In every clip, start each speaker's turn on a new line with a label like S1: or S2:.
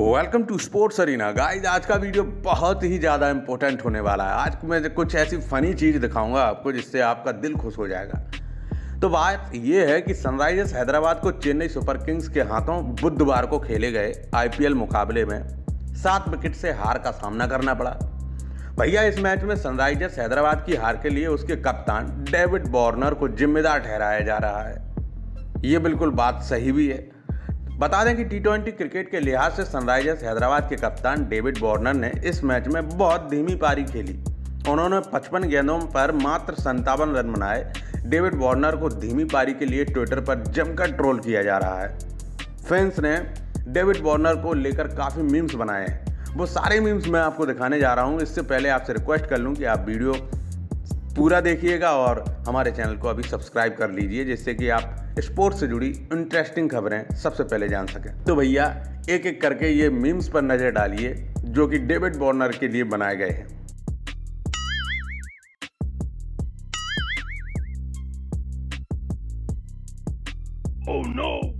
S1: Welcome to sports arena guys आज का video बहुत ही ज़्यादा इंपॉर्टेंट होने वाला है। आज मैं कुछ ऐसी फ़नी चीज़ दिखाऊँगा आपको जिससे आपका दिल खुश हो जाएगा। तो बात यह है कि सनराइजर्स हैदराबाद को चेन्नई सुपर किंग्स के हाथों बुधवार को खेले गए आईपीएल मुकाबले में सात विकेट से हार का सामना करना पड़ा। भैया, इस मैच में सनराइजर्स हैदराबाद की हार के लिए उसके कप्तान डेविड बॉर्नर को जिम्मेदार ठहराया जा रहा है। ये बिल्कुल बात सही भी है। बता दें कि टी ट्वेंटी क्रिकेट के लिहाज से सनराइजर्स हैदराबाद के कप्तान डेविड वार्नर ने इस मैच में बहुत धीमी पारी खेली। उन्होंने 55 गेंदों पर मात्र संतावन रन बनाए। डेविड वार्नर को धीमी पारी के लिए ट्विटर पर जमकर ट्रोल किया जा रहा है। फैंस ने डेविड वार्नर को लेकर काफ़ी मीम्स बनाए हैं। वो सारे मीम्स मैं आपको दिखाने जा रहा हूँ। इससे पहले आपसे रिक्वेस्ट कर लूँ कि आप वीडियो पूरा देखिएगा और हमारे चैनल को अभी सब्सक्राइब कर लीजिए, जिससे कि आप स्पोर्ट्स से जुड़ी इंटरेस्टिंग खबरें सबसे पहले जान सकें तो भैया एक एक करके ये मीम्स पर नज़र डालिए, जो कि डेविड बॉर्नर के लिए बनाए गए हैं
S2: Oh no!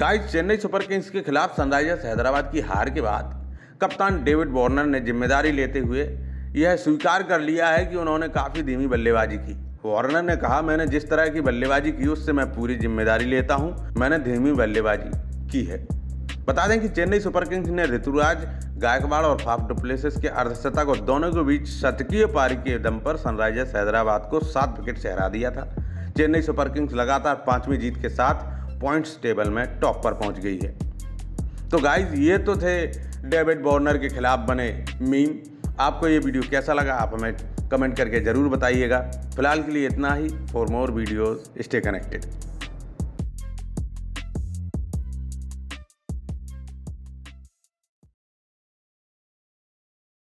S1: Guys Chennai super kings के खिलाफ सनराइजर्स हैदराबाद की हार के बाद कप्तान डेविड वार्नर ने ज़िम्मेदारी लेते हुए यह स्वीकार कर लिया है कि उन्होंने काफ़ी धीमी बल्लेबाजी की। वार्नर ने कहा, मैंने जिस तरह की बल्लेबाजी की, उससे मैं पूरी ज़िम्मेदारी लेता हूँ। मैंने धीमी बल्लेबाजी की है। बता दें कि चेन्नई सुपर किंग्स ने ऋतुराज, गायकवाड़ और फाफ डुप्लेसिस के अर्धशतक और दोनों के बीच शतकीय पारी के दम पर सनराइजर्स हैदराबाद को सात विकेट से हरा दिया था। चेन्नई सुपर किंग्स लगातार पांचवीं जीत के साथ पॉइंट्स टेबल में टॉप पर पहुँच गई है। तो गाइज़ ये तो थे डेविड बॉर्नर के खिलाफ बने मीम आपको ये वीडियो कैसा लगा, आप हमें कमेंट करके ज़रूर बताइएगा। फ़िलहाल के लिए इतना ही। For more videos stay connected